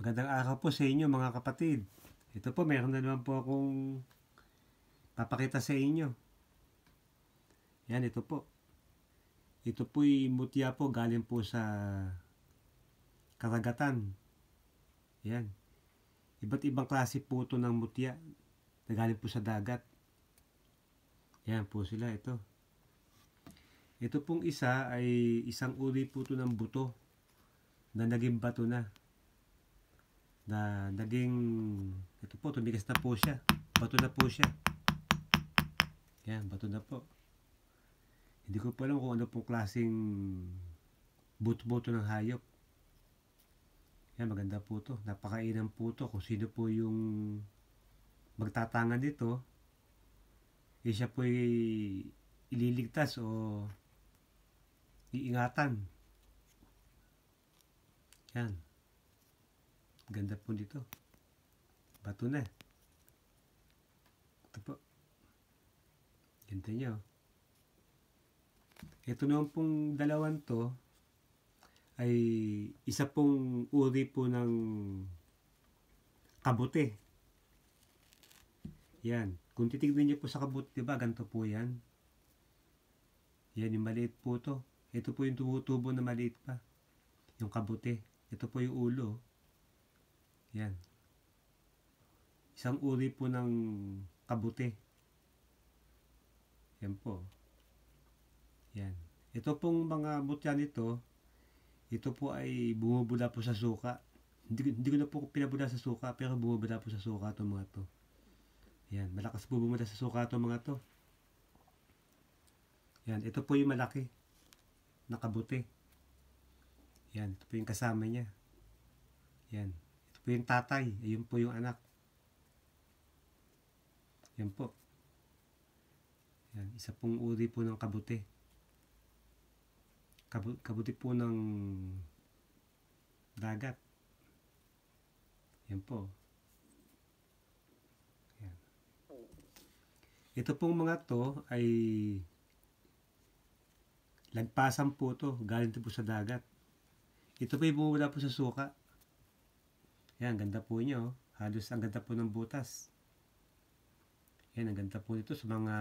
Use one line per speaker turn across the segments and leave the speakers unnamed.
Magandang araw po sa inyo mga kapatid. Ito po, meron na naman po akong papakita sa inyo. Yan, ito po. Ito po'y mutya po galing po sa karagatan. Yan. Iba't ibang klase po ito ng mutya na galing po sa dagat. Yan po sila, ito. Ito pong isa ay isang uri po ito ng buto na naging bato na na naging ito po tumigas na po siya. Bato na po siya. Yan bato na po. Hindi ko pa alam kung ano pong klaseng buto-buto ng hayop. Yan maganda po to. Napakainam po to. Kung sino po yung magtatangan dito eh siya po ililigtas o iingatan. Yan Ganda po dito. Bato na. Ito po. Ganda nyo. Ito naman pong dalawan to ay isa pong uri po ng kabute. Yan. Kung titignan nyo po sa kabute, diba, ganito po yan. Yan, yung maliit po to. Ito po yung tumutubo na maliit pa. Yung kabute. Ito po yung ulo. Yan. Isang uri po ng kabute. Yan po. Yan. Ito pong mga butya nito, ito po ay bumubula po sa suka. Hindi, hindi ko na po pinabula sa suka, pero bumubula po sa suka itong mga to. Yan. Malakas po bumula sa suka itong mga to. Yan. Ito po yung malaki. Nakabute. Yan. Ito po yung kasama niya. Yan po yung tatay, ayun po yung anak. Yan po. Yan, isa pong uri po ng kabuti. Kabu kabuti po ng dagat. Yan po. Yan. Ito pong mga to ay lagpasan po to, galing po sa dagat. Ito po ay bumula po sa suka. Yan, ganda po nyo. Halos ang ganda po ng butas. Yan, ang ganda po nito sa mga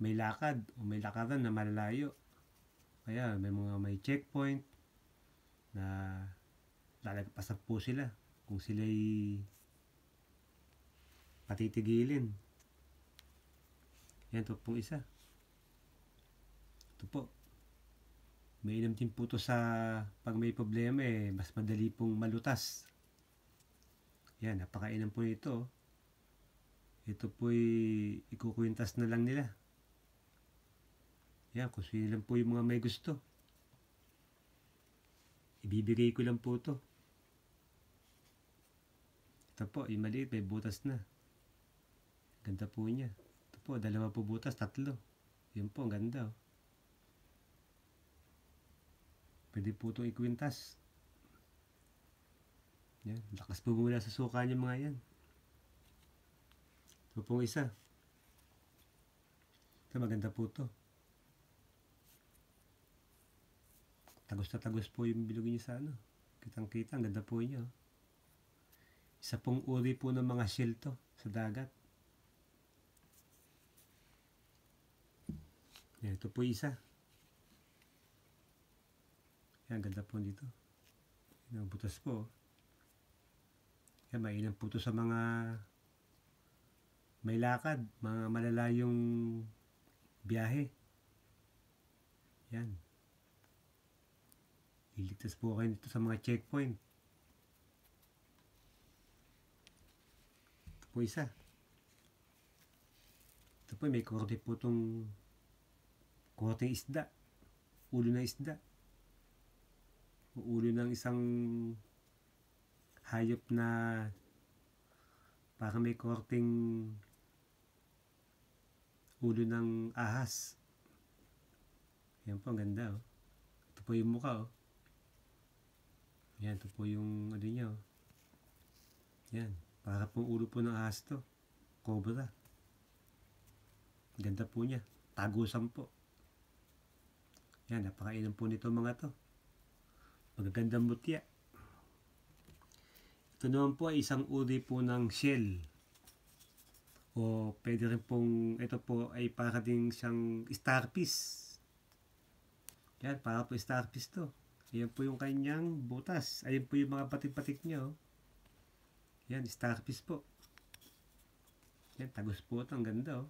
may lakad o may lakaran na malalayo. Kaya may mga may checkpoint na lalagpasan po sila kung sila'y patitigilin. Yan, ito pong isa. Ito po. Mainam din po to sa pag may problema eh, mas madali pong malutas. Yan, napakainam po nito. Ito po'y ikukwintas na lang nila. Yan, kung sino lang po yung mga may gusto. Ibibigay ko lang po to. Ito po, yung maliit, may butas na. Ganda po niya. Ito po, dalawa po butas, tatlo. Yan po, ang ganda oh. Pwede po itong ikwintas. Yan. Lakas po bumula sa suka niya mga yan. Ito pong isa. Ito maganda po ito. Tagos na tagos po yung bilog niya sa ano. Kitang kita. Ang ganda po niya. Isa pong uri po ng mga shell to sa dagat. Yan, ito po isa. Yan, ganda po dito. Yan, butas po. Yan, mainam po to sa mga may lakad, mga malalayong biyahe. Yan. Iligtas po kayo dito sa mga checkpoint. Ito po isa. Ito po, may korte po itong korte isda. Ulo na isda ulo ng isang hayop na parang may korting ulo ng ahas. Yan po, ang ganda oh. Ito po yung mukha oh. Yan, ito po yung ano niya oh. Yan, para pong ulo po ng ahas to. Cobra. Ganda po niya. Tagusan po. Yan, napakainam po nito mga to. Magagandang mutya. Ito naman po ay isang uri po ng shell. O pwede rin pong, ito po ay para ding siyang starfish. Yan, para po starfish to. Ayan po yung kanyang butas. Ayan po yung mga patik-patik niya. Oh. Yan, starfish po. Yan, tagos po ito. Ang ganda oh.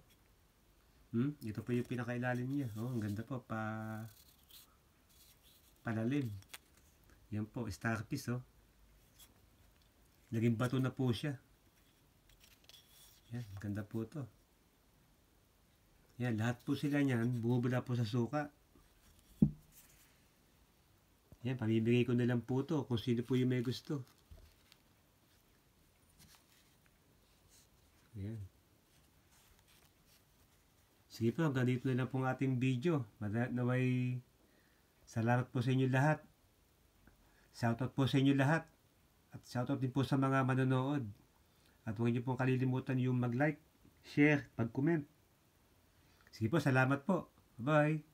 Hmm? Ito po yung pinakailalim niya. Oh, ang ganda po. Pa palalim. Yan po, starfish oh. Naging bato na po siya. Yan, ganda po to. Yan, lahat po sila niyan, bumubula po sa suka. Yan, pamibigay ko na lang po to kung sino po yung may gusto. Yan. Sige po, hanggang dito na lang po ang ating video. Naway, salamat po sa inyo lahat. Shoutout po sa inyo lahat. At shoutout din po sa mga manonood. At huwag niyo pong kalilimutan yung mag-like, share, pag-comment. Sige po, salamat po. Bye!